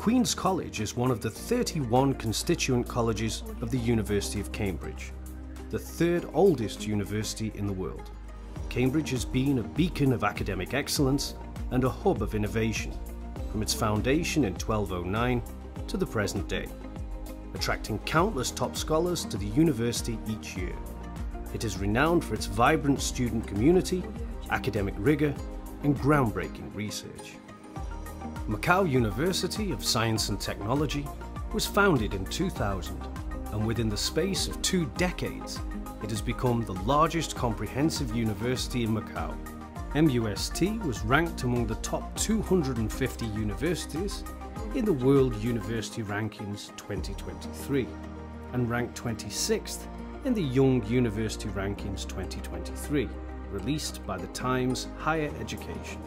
Queen's College is one of the 31 constituent colleges of the University of Cambridge, the third oldest university in the world. Cambridge has been a beacon of academic excellence and a hub of innovation from its foundation in 1209 to the present day, attracting countless top scholars to the university each year. It is renowned for its vibrant student community, academic rigour and groundbreaking research. Macau University of Science and Technology was founded in 2000 and within the space of two decades it has become the largest comprehensive university in Macau. MUST was ranked among the top 250 universities in the World University Rankings 2023 and ranked 26th in the Young University Rankings 2023, released by the Times Higher Education.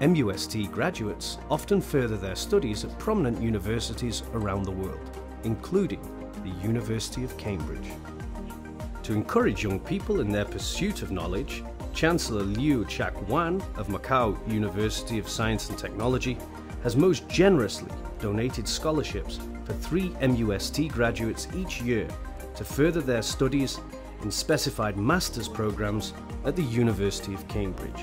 MUST graduates often further their studies at prominent universities around the world, including the University of Cambridge. To encourage young people in their pursuit of knowledge, Chancellor Liu Chak-wan of Macau University of Science and Technology has most generously donated scholarships for three MUST graduates each year to further their studies in specified master's programs at the University of Cambridge.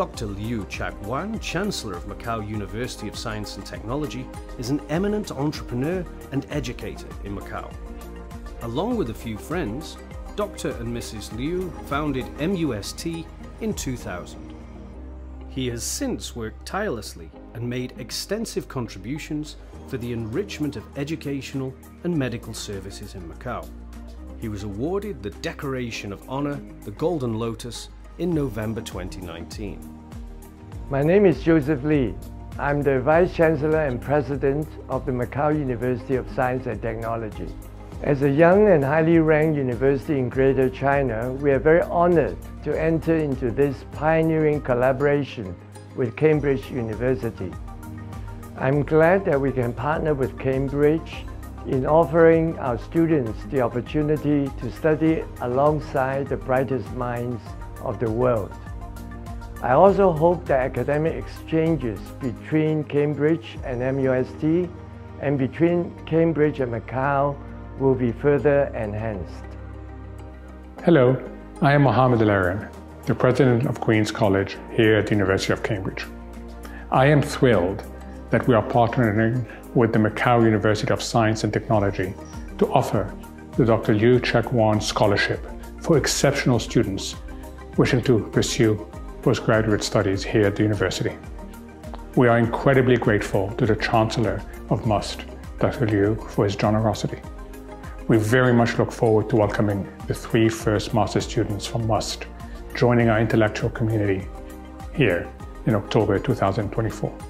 Dr. Liu Chak-wan, Chancellor of Macau University of Science and Technology, is an eminent entrepreneur and educator in Macau. Along with a few friends, Dr. and Mrs. Liu founded MUST in 2000. He has since worked tirelessly and made extensive contributions for the enrichment of educational and medical services in Macau. He was awarded the Decoration of Honor, the Golden Lotus, in November 2019. My name is Joseph Lee. I'm the Vice Chancellor and President of the Macau University of Science and Technology. As a young and highly ranked university in Greater China, we are very honored to enter into this pioneering collaboration with Cambridge University. I'm glad that we can partner with Cambridge in offering our students the opportunity to study alongside the brightest minds of the world. I also hope that academic exchanges between Cambridge and MUST and between Cambridge and Macau will be further enhanced. Hello, I am Mohamed El-Erian, the President of Queen's College here at the University of Cambridge. I am thrilled that we are partnering with the Macau University of Science and Technology to offer the Dr. Liu Chak-wan Scholarship for exceptional students wishing to pursue postgraduate studies here at the university. We are incredibly grateful to the Chancellor of MUST, Dr. Liu, for his generosity. We very much look forward to welcoming the three first master students from MUST joining our intellectual community here in October 2024.